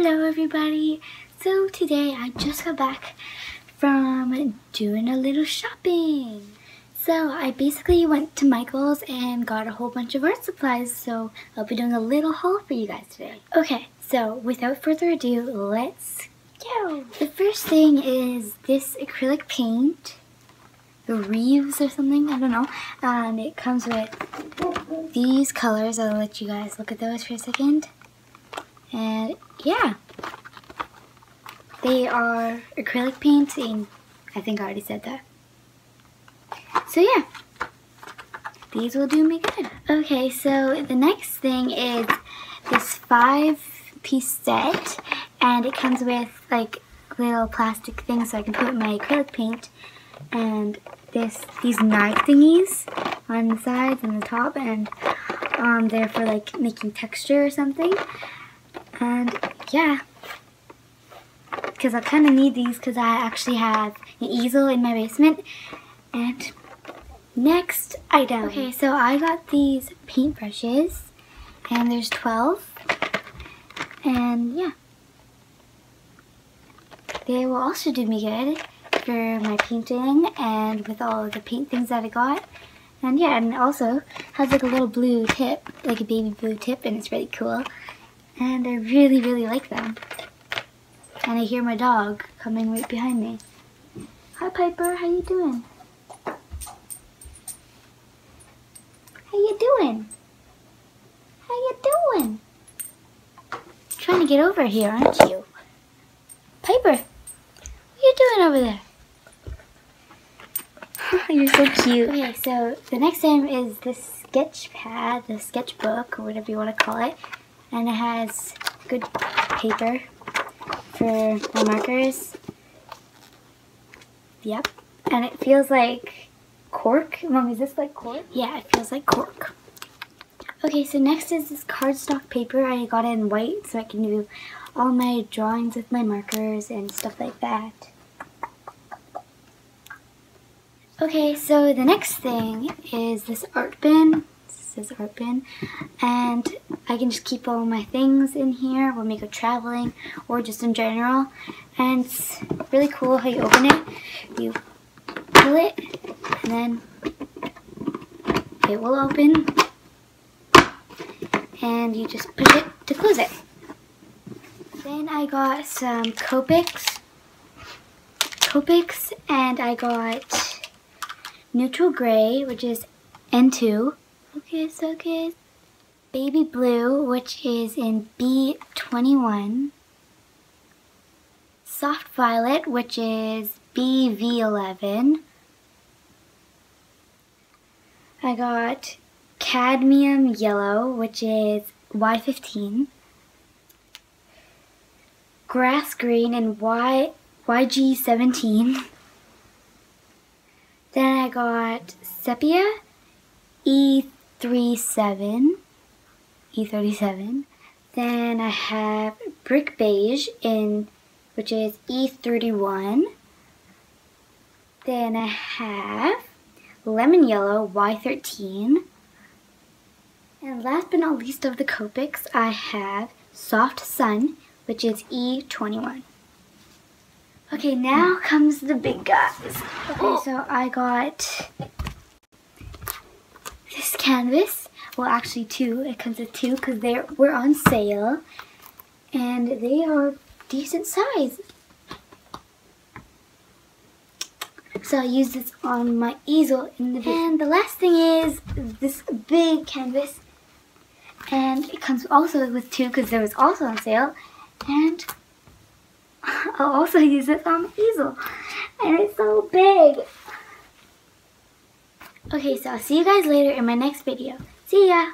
Hello everybody! So today I just got back from doing a little shopping. So I basically went to Michaels and got a whole bunch of art supplies so I'll be doing a little haul for you guys today. Okay, so without further ado, let's go! The first thing is this acrylic paint. The Reeves or something, I don't know. And it comes with these colors. I'll let you guys look at those for a second. And yeah, they are acrylic paints and I think I already said that. So yeah, these will do me good. Okay, so the next thing is this five piece set and it comes with like little plastic things so I can put my acrylic paint and this these knife thingies on the sides and the top and um, they're for like making texture or something and yeah, because I kind of need these because I actually have an easel in my basement. And next item. Okay, so I got these paintbrushes and there's 12. And yeah. They will also do me good for my painting and with all the paint things that I got. And yeah, and also has like a little blue tip, like a baby blue tip, and it's really cool and I really, really like them. And I hear my dog coming right behind me. Hi Piper, how you doing? How you doing? How you doing? Trying to get over here, aren't you? Piper, what are you doing over there? You're so cute. Okay, so the next item is this sketch pad, the sketchbook, or whatever you want to call it and it has good paper for my markers. Yep. And it feels like cork. Mom, is this like cork? Yeah, it feels like cork. Okay, so next is this cardstock paper. I got it in white so I can do all my drawings with my markers and stuff like that. Okay, so the next thing is this art bin art bin. And I can just keep all my things in here when we go traveling or just in general. And it's really cool how you open it. You pull it and then it will open. And you just push it to close it. Then I got some Copics. Copics and I got neutral gray, which is N2. Focus, focus. Baby Blue, which is in B21. Soft Violet, which is BV11. I got Cadmium Yellow, which is Y15. Grass Green and Y, YG17. Then I got Sepia, E 37, E37. Then I have Brick Beige in, which is E31. Then I have Lemon Yellow, Y13. And last but not least of the Copics, I have Soft Sun, which is E21. Okay, now comes the big guys. Okay, oh. so I got canvas. Well, actually two. It comes with two because they were on sale. And they are decent size. So I use this on my easel in the And the last thing is this big canvas. And it comes also with two because there was also on sale. And I'll also use this on the easel. And it's so big. Okay, so I'll see you guys later in my next video. See ya!